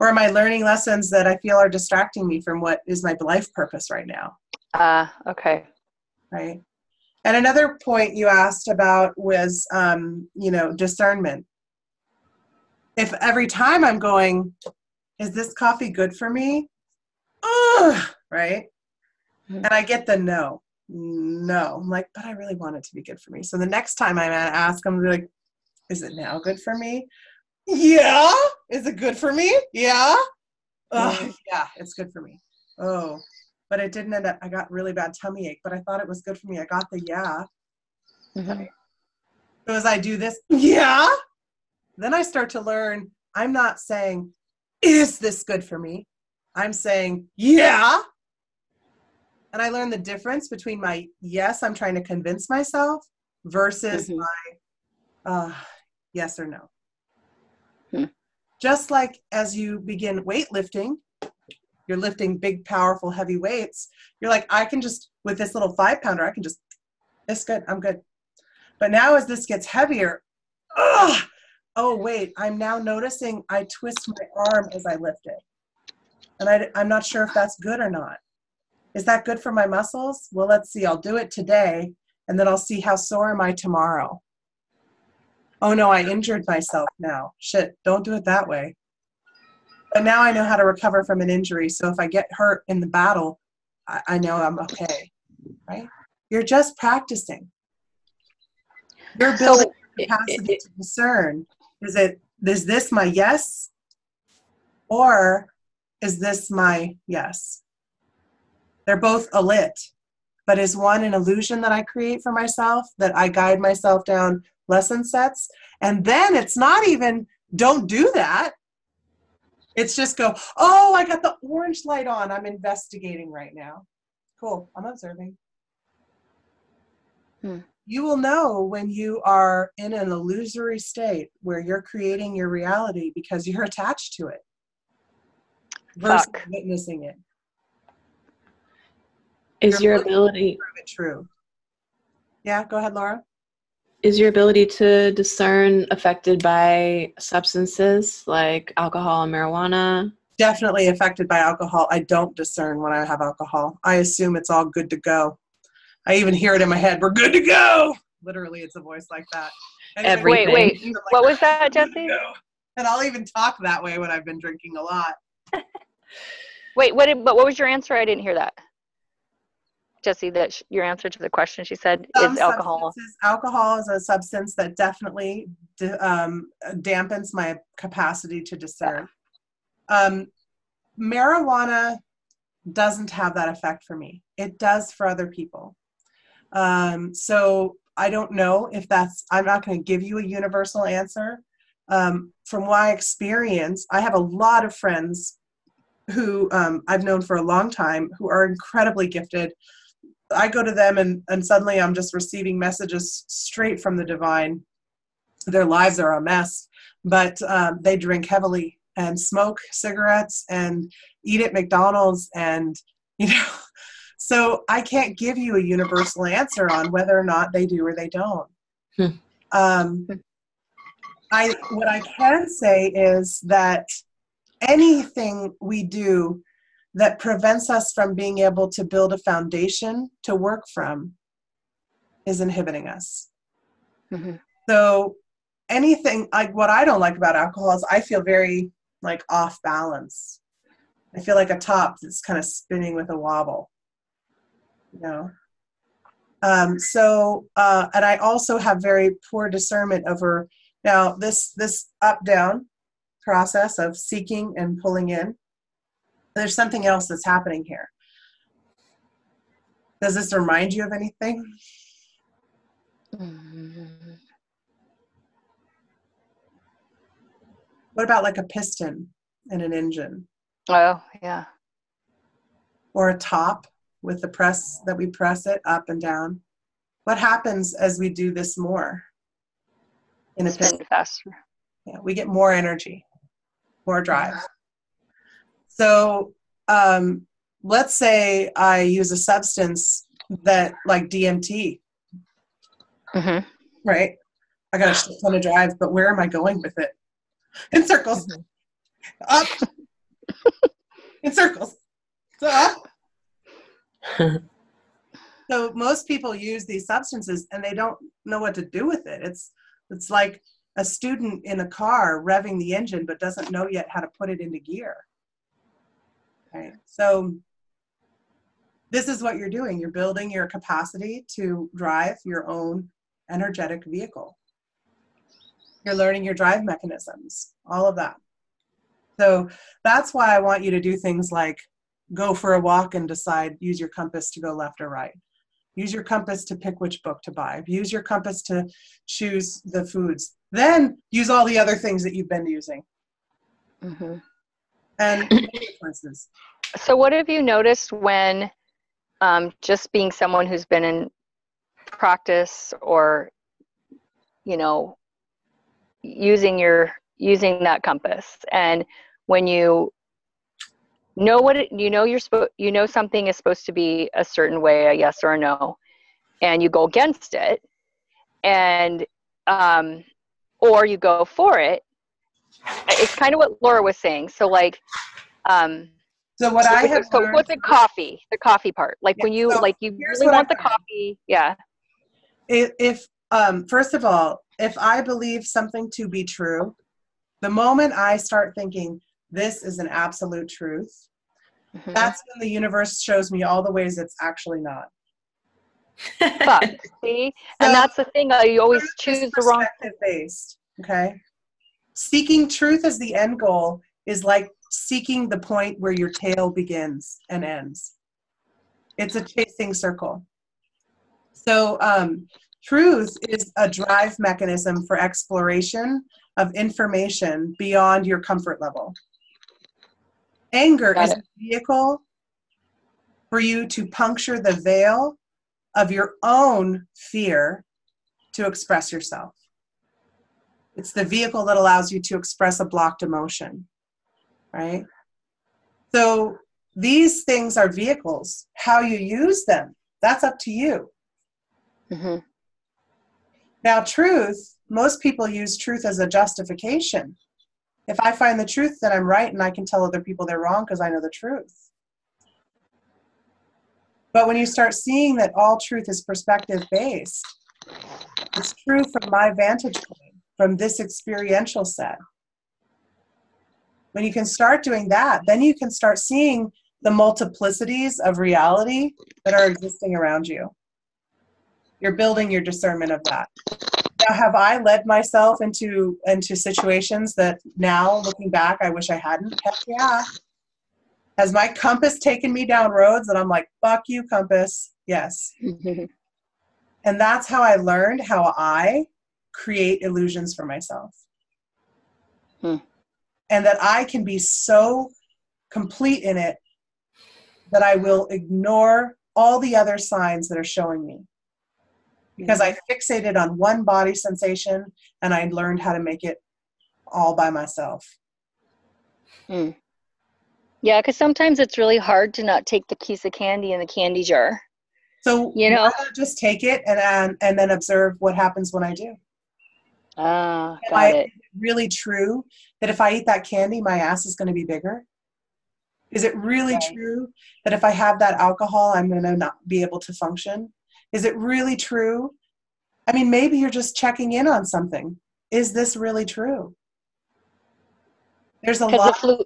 Or am I learning lessons that I feel are distracting me from what is my life purpose right now? Ah, uh, okay. Right. And another point you asked about was, um, you know, discernment. If every time I'm going, is this coffee good for me? Ugh, right? And I get the no no. I'm like, but I really want it to be good for me. So the next time I'm gonna ask, I'm like, is it now good for me? Yeah. Is it good for me? Yeah. Oh, yeah, it's good for me. Oh, but it didn't end up. I got really bad tummy ache, but I thought it was good for me. I got the yeah. Mm-hmm. So as I do this, yeah, then I start to learn. I'm not saying, is this good for me? I'm saying, yeah, and I learned the difference between my yes, I'm trying to convince myself versus mm-hmm. my uh, yes or no. Hmm. Just like as you begin weightlifting, you're lifting big, powerful, heavy weights. You're like, I can just, with this little five pounder, I can just, it's good, I'm good. But now as this gets heavier, ugh, oh, wait, I'm now noticing I twist my arm as I lift it. And I, I'm not sure if that's good or not. Is that good for my muscles? Well, let's see. I'll do it today and then I'll see how sore am I tomorrow. Oh no, I injured myself now. Shit, don't do it that way. But now I know how to recover from an injury. So if I get hurt in the battle, I, I know I'm okay. Right? You're just practicing. You're building so, capacity to discern. Is it is this my yes? Or is this my yes? They're both a lit, but is one an illusion that I create for myself that I guide myself down lesson sets? And then it's not even don't do that. It's just go, oh, I got the orange light on. I'm investigating right now. Cool. I'm observing. Hmm. You will know when you are in an illusory state where you're creating your reality because you're attached to it versus Fuck. witnessing it is your, ability prove it true. Yeah go ahead laura. Is your ability to discern affected by substances like alcohol and marijuana? Definitely affected by alcohol. I don't discern when i have alcohol. I assume it's all good to go. I even hear it in my head we're good to go. Literally it's a voice like that. Anyway, wait wait like, what was that jesse? and i'll even talk that way when i've been drinking a lot. Wait what did, but what was your answer? I didn't hear that Jesse, that sh- your answer to the question she said Some is alcohol. Alcohol is a substance that definitely um, dampens my capacity to discern. Um, marijuana doesn't have that effect for me. It does for other people. Um, so I don't know if that's, I'm not going to give you a universal answer. Um, from my experience, I have a lot of friends who um, I've known for a long time who are incredibly gifted I go to them and, and suddenly I'm just receiving messages straight from the divine. Their lives are a mess, but um, they drink heavily and smoke cigarettes and eat at McDonald's and, you know, so I can't give you a universal answer on whether or not they do or they don't. Hmm. Um, I what I can say is that anything we do that prevents us from being able to build a foundation to work from is inhibiting us. Mm-hmm. So anything like what I don't like about alcohol is I feel very like off balance. I feel like a top that's kind of spinning with a wobble. You know. Um, so, uh, and I also have very poor discernment over now this this up down process of seeking and pulling in. There's something else that's happening here. Does this remind you of anything? Mm-hmm. What about like a piston in an engine? Oh, yeah. Or a top with the press that we press it up and down. What happens as we do this more? In a piston faster. Yeah, we get more energy, more drive. So um, let's say I use a substance that like DMT. Mm-hmm. Right? I got a ton of drive, but where am I going with it? In circles. Mm-hmm. Up. In circles. So up. so most people use these substances and they don't know what to do with it. It's it's like a student in a car revving the engine but doesn't know yet how to put it into gear. So this is what you're doing. You're building your capacity to drive your own energetic vehicle. You're learning your drive mechanisms, all of that. So that's why I want you to do things like go for a walk and decide, use your compass to go left or right. Use your compass to pick which book to buy. Use your compass to choose the foods. Then use all the other things that you've been using. Mm-hmm. And so, what have you noticed when um, just being someone who's been in practice or you know using your using that compass? And when you know what it, you know you're supposed you know something is supposed to be a certain way a yes or a no and you go against it and um or you go for it it's kind of what laura was saying so like um so what I have so what's the coffee? The coffee part, like yeah, when you so like you really want the coffee, yeah. If, if um, first of all, if I believe something to be true, the moment I start thinking this is an absolute truth, mm-hmm. that's when the universe shows me all the ways it's actually not. but see, so, and that's the thing. I always choose the wrong. Based, okay. Seeking truth as the end goal is like seeking the point where your tail begins and ends. It's a chasing circle. So, um, truth is a drive mechanism for exploration of information beyond your comfort level. Anger Got is it. a vehicle for you to puncture the veil of your own fear to express yourself. It's the vehicle that allows you to express a blocked emotion right? So these things are vehicles. How you use them, that's up to you. Mm-hmm. Now, truth, most people use truth as a justification. If I find the truth, then I'm right and I can tell other people they're wrong because I know the truth. But when you start seeing that all truth is perspective based, it's true from my vantage point, from this experiential set. When you can start doing that, then you can start seeing the multiplicities of reality that are existing around you. You're building your discernment of that. Now, have I led myself into into situations that now, looking back, I wish I hadn't? Heck yeah. Has my compass taken me down roads that I'm like, fuck you, compass? Yes. and that's how I learned how I create illusions for myself. Hmm and that I can be so complete in it that I will ignore all the other signs that are showing me. Because I fixated on one body sensation and I learned how to make it all by myself. Hmm. Yeah, because sometimes it's really hard to not take the piece of candy in the candy jar. So you know, just take it and and, and then observe what happens when I do. Ah, got I, it. Really true that if I eat that candy, my ass is going to be bigger? Is it really right. true that if I have that alcohol, I'm going to not be able to function? Is it really true? I mean, maybe you're just checking in on something. Is this really true? There's a lot. The flu-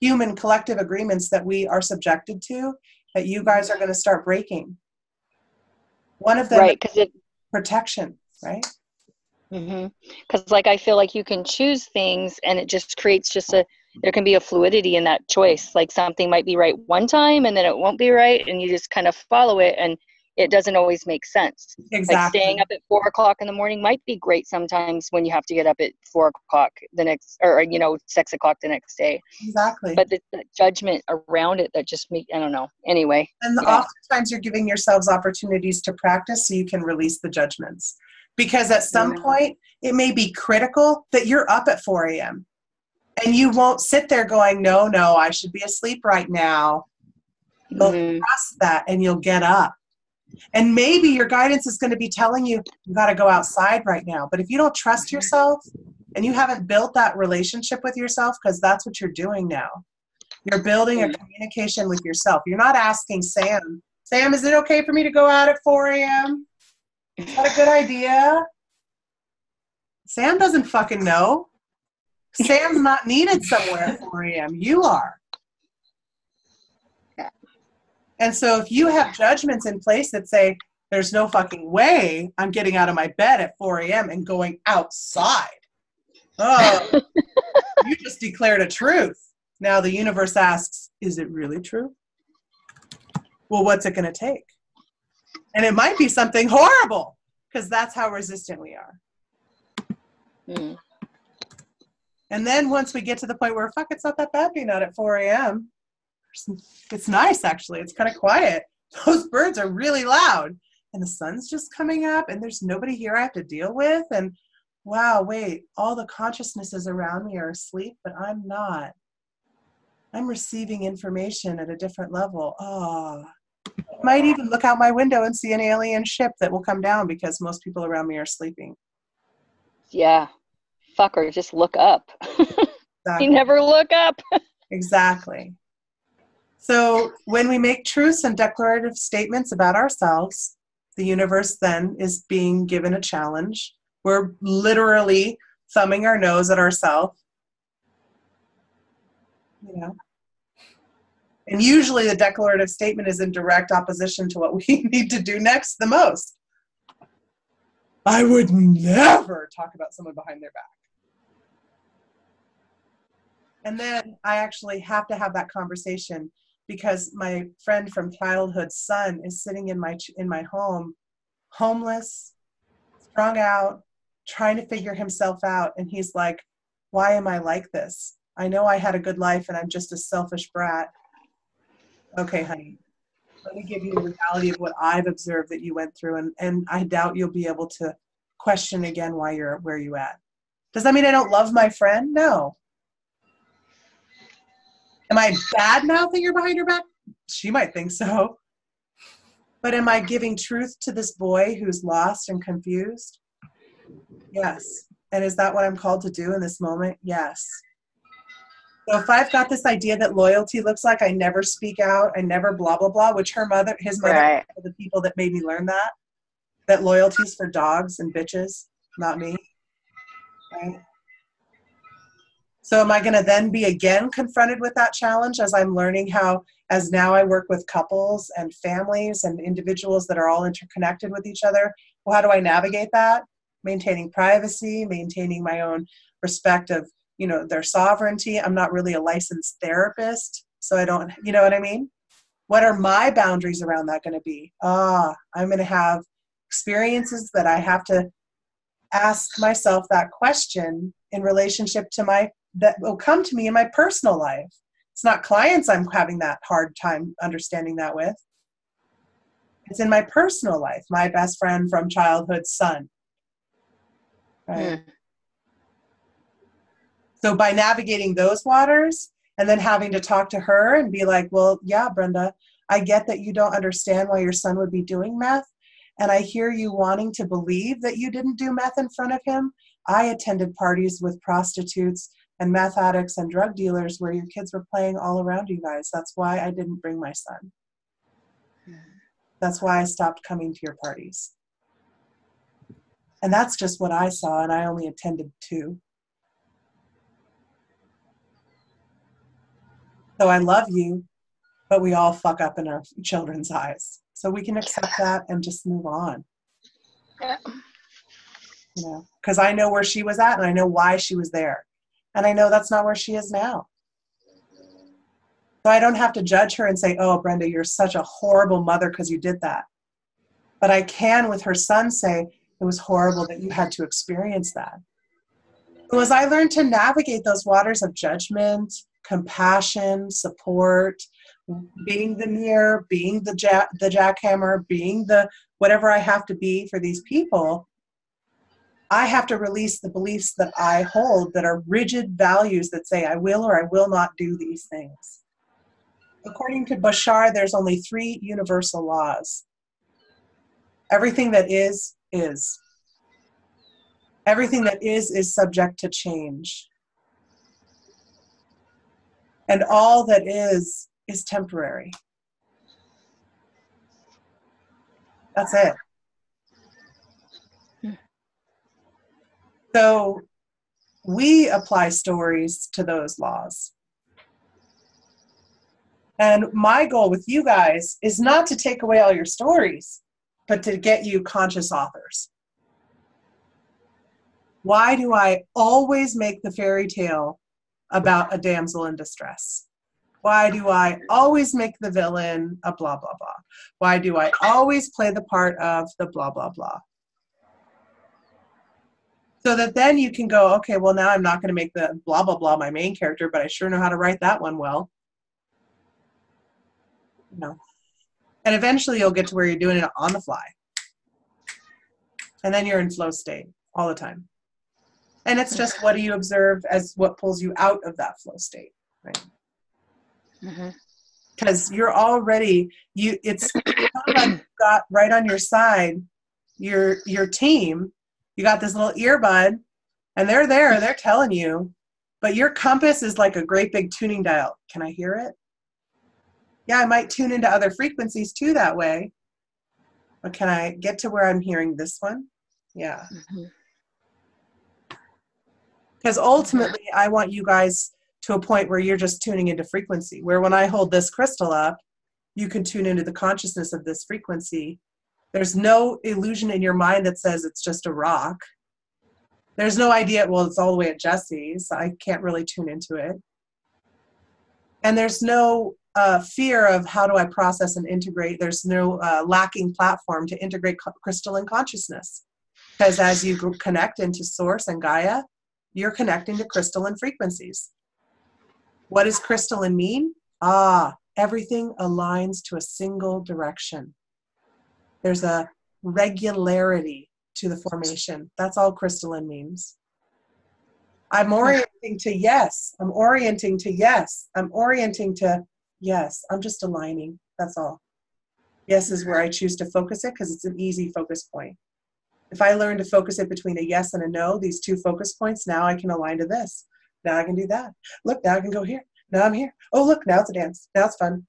human collective agreements that we are subjected to that you guys are going to start breaking. One of them, right? Because it protection, right? Because, mm-hmm. like, I feel like you can choose things, and it just creates just a there can be a fluidity in that choice. Like something might be right one time, and then it won't be right, and you just kind of follow it, and it doesn't always make sense. Exactly. Like staying up at four o'clock in the morning might be great sometimes when you have to get up at four o'clock the next, or you know, six o'clock the next day. Exactly. But the, the judgment around it that just make I don't know. Anyway. And yeah. oftentimes you're giving yourselves opportunities to practice so you can release the judgments. Because at some yeah. point it may be critical that you're up at 4 a.m. And you won't sit there going, no, no, I should be asleep right now. You'll mm-hmm. trust that and you'll get up and maybe your guidance is going to be telling you, you got to go outside right now. But if you don't trust mm-hmm. yourself and you haven't built that relationship with yourself, because that's what you're doing now, you're building a mm-hmm. communication with yourself. You're not asking Sam, Sam, is it okay for me to go out at 4 a.m.? Is that a good idea? Sam doesn't fucking know. Sam's not needed somewhere at 4 a.m. You are. And so if you have judgments in place that say, there's no fucking way I'm getting out of my bed at 4 a.m. and going outside. Oh, you just declared a truth. Now the universe asks, is it really true? Well, what's it going to take? And it might be something horrible because that's how resistant we are. Mm. And then once we get to the point where, fuck, it's not that bad being out at 4 a.m., it's nice actually. It's kind of quiet. Those birds are really loud, and the sun's just coming up, and there's nobody here I have to deal with. And wow, wait, all the consciousnesses around me are asleep, but I'm not. I'm receiving information at a different level. Oh, I might even look out my window and see an alien ship that will come down because most people around me are sleeping. Yeah. Fucker, just look up. Exactly. you never look up. exactly. So when we make truths and declarative statements about ourselves, the universe then is being given a challenge. We're literally thumbing our nose at ourselves. You know. And usually the declarative statement is in direct opposition to what we need to do next the most. I would never talk about someone behind their back. And then I actually have to have that conversation because my friend from childhood son is sitting in my in my home homeless strung out trying to figure himself out and he's like why am i like this i know i had a good life and i'm just a selfish brat okay honey let me give you the reality of what i've observed that you went through and, and i doubt you'll be able to question again why you're where you at does that mean i don't love my friend no Am I bad mouthing her behind her back? She might think so. But am I giving truth to this boy who's lost and confused? Yes. And is that what I'm called to do in this moment? Yes. So if I've got this idea that loyalty looks like I never speak out, I never blah blah blah, which her mother, his mother, right. the people that made me learn that, that loyalty's for dogs and bitches, not me. Right? So am I going to then be again confronted with that challenge as I'm learning how, as now I work with couples and families and individuals that are all interconnected with each other? Well, how do I navigate that? Maintaining privacy, maintaining my own respect of, you know, their sovereignty. I'm not really a licensed therapist, so I don't, you know what I mean? What are my boundaries around that going to be? Ah, I'm going to have experiences that I have to ask myself that question in relationship to my that will come to me in my personal life. It's not clients I'm having that hard time understanding that with. It's in my personal life, my best friend from childhood son. Right? Mm. So by navigating those waters and then having to talk to her and be like, well, yeah, Brenda, I get that you don't understand why your son would be doing meth. And I hear you wanting to believe that you didn't do meth in front of him. I attended parties with prostitutes and meth addicts and drug dealers where your kids were playing all around you guys. That's why I didn't bring my son. That's why I stopped coming to your parties. And that's just what I saw, and I only attended two. So I love you, but we all fuck up in our children's eyes. So we can accept that and just move on. Yeah. You know, because I know where she was at and I know why she was there. And I know that's not where she is now. So I don't have to judge her and say, oh, Brenda, you're such a horrible mother because you did that. But I can, with her son, say, it was horrible that you had to experience that. So as I learned to navigate those waters of judgment, compassion, support, being the mirror, being the jack, the jackhammer, being the whatever I have to be for these people, I have to release the beliefs that I hold that are rigid values that say I will or I will not do these things. According to Bashar, there's only three universal laws. Everything that is, is. Everything that is, is subject to change. And all that is, is temporary. That's it. So we apply stories to those laws. And my goal with you guys is not to take away all your stories, but to get you conscious authors. Why do I always make the fairy tale about a damsel in distress? Why do I always make the villain a blah, blah, blah? Why do I always play the part of the blah, blah, blah? So that then you can go, okay, well, now I'm not going to make the blah, blah, blah my main character, but I sure know how to write that one well. No. And eventually you'll get to where you're doing it on the fly. And then you're in flow state all the time. And it's just what do you observe as what pulls you out of that flow state, right? Because mm-hmm. you're already you. It's got right on your side your your team. You got this little earbud, and they're there. They're telling you, but your compass is like a great big tuning dial. Can I hear it? Yeah, I might tune into other frequencies too that way. But can I get to where I'm hearing this one? Yeah. Mm-hmm because ultimately i want you guys to a point where you're just tuning into frequency where when i hold this crystal up you can tune into the consciousness of this frequency. There's no illusion in your mind that says it's just a rock. There's no idea well it's all the way at jesse's. I can't really tune into it. And there's no uh, fear of how do i process and integrate. There's no uh, lacking platform to integrate crystalline consciousness. Because as you connect into source and gaia you're connecting to crystalline frequencies. What does crystalline mean? Ah, everything aligns to a single direction. There's a regularity to the formation. That's all crystalline means. I'm orienting to yes. I'm orienting to yes. I'm orienting to yes. I'm just aligning. That's all. Yes is where I choose to focus it because it's an easy focus point. If I learn to focus it between a yes and a no, these two focus points, now I can align to this. Now I can do that. Look, now I can go here. Now I'm here. Oh, look, now it's a dance. Now it's fun.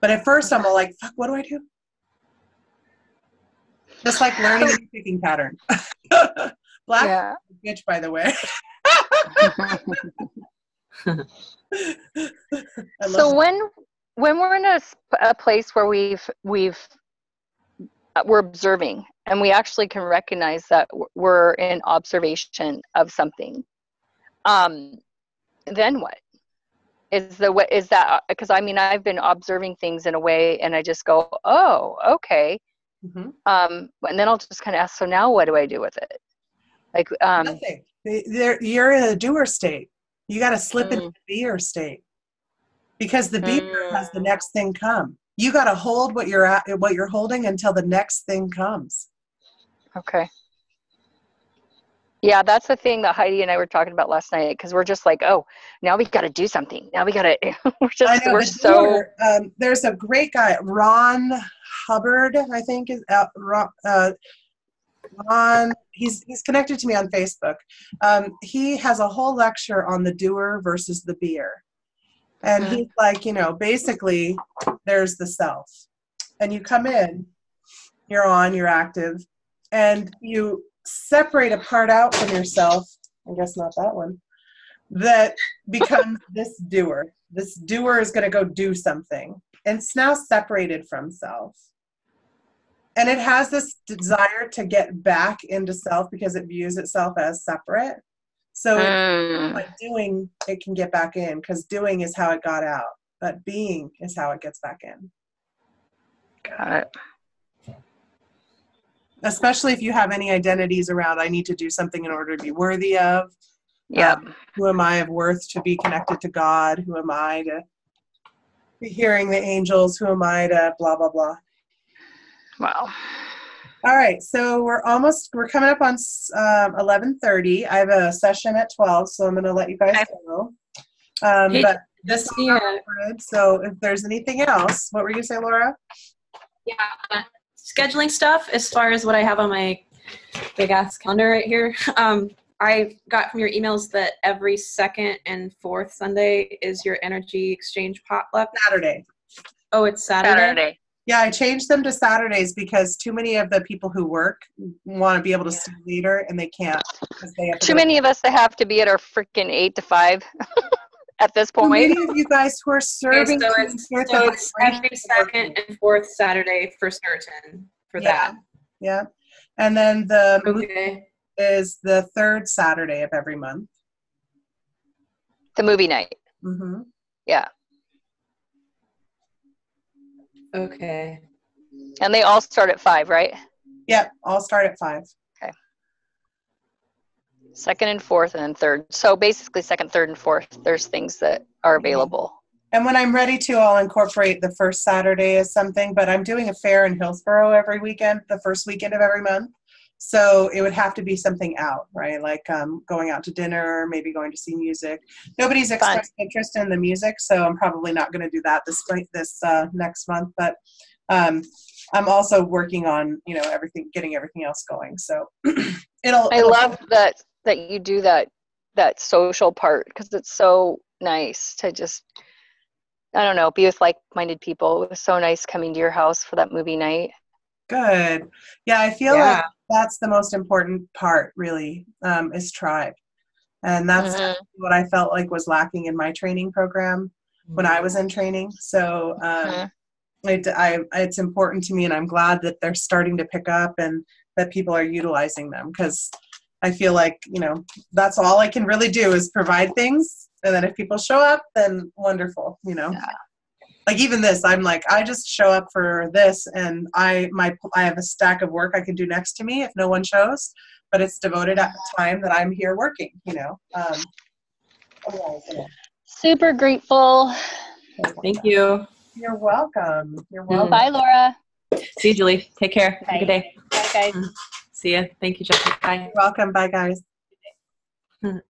But at first, I'm all like, fuck, what do I do? Just like learning a picking pattern. Black yeah. bitch, by the way. so when when we're in a, a place where we've we've we're observing and we actually can recognize that we're in observation of something um then what is the what is that because uh, i mean i've been observing things in a way and i just go oh okay mm-hmm. um and then i'll just kind of ask so now what do i do with it like um Nothing. you're in a doer state you got to slip mm. into the beer state because the beer mm. has the next thing come you got to hold what you're at what you're holding until the next thing comes. Okay. Yeah that's the thing that heidi and i were talking about last night because we're just like oh now we got to do something. Now we got to we're just know, we're so um, there's a great guy ron hubbard i think is uh, ron, uh, ron he's he's connected to me on facebook. Um, he has a whole lecture on the doer versus the beer and uh-huh. he's like, you know, basically, there's the self. And you come in, you're on, you're active, and you separate a part out from yourself. I guess not that one. that becomes this doer. This doer is going to go do something. And it's now separated from self. And it has this desire to get back into self because it views itself as separate. So mm. by doing, it can get back in because doing is how it got out, but being is how it gets back in. Got it. Especially if you have any identities around i need to do something in order to be worthy of. Yeah. Um, who am i of worth to be connected to god? Who am i to be hearing the angels? Who am i to blah blah blah. Wow all right so we're almost we're coming up on um, 11.30 i have a session at 12 so i'm going to let you guys go um, hey, but this yeah. so if there's anything else what were you say laura yeah scheduling stuff as far as what I have on my big ass calendar right here. Um, I got from your emails that every second and fourth Sunday is your energy exchange potluck. Saturday. Oh, it's Saturday. Saturday. Yeah, I changed them to Saturdays because too many of the people who work want to be able to see later and they can't. They too many of us that have to be at our freaking eight to five. at this point. Many of you guys who are serving. Okay, so it's, so it's every second and fourth Saturday for certain for yeah. that. Yeah. And then the okay. is the third Saturday of every month. The movie night. Mm-hmm. Yeah. Okay. And they all start at five, right? Yep, all start at five. Okay. Second and fourth and then third so basically second third and fourth there's things that are available and when i'm ready to i'll incorporate the first saturday as something but i'm doing a fair in hillsboro every weekend the first weekend of every month so it would have to be something out right like um, going out to dinner maybe going to see music nobody's expressed Fun. interest in the music so i'm probably not going to do that this this uh, next month but um, i'm also working on you know everything getting everything else going so it'll i it'll love that that you do that that social part because it's so nice to just I don't know, be with like-minded people. It was so nice coming to your house for that movie night. Good. Yeah, I feel yeah. like that's the most important part, really, um, is tribe, and that's mm-hmm. what I felt like was lacking in my training program when I was in training. So um, mm-hmm. it, I, it's important to me, and I'm glad that they're starting to pick up and that people are utilizing them because I feel like, you know, that's all I can really do is provide things. And then if people show up, then wonderful, you know. Yeah. Like even this, I'm like, I just show up for this and I my I have a stack of work I can do next to me if no one shows, but it's devoted at the time that I'm here working, you know. Um, Super grateful. Thank you. You're welcome. You're mm-hmm. welcome. Bye, Laura. See you, Julie. Take care. Bye. Have a good day. Bye, guys. Mm. See ya. Thank you, Jessica. Bye. You're welcome. Bye, guys. Mm.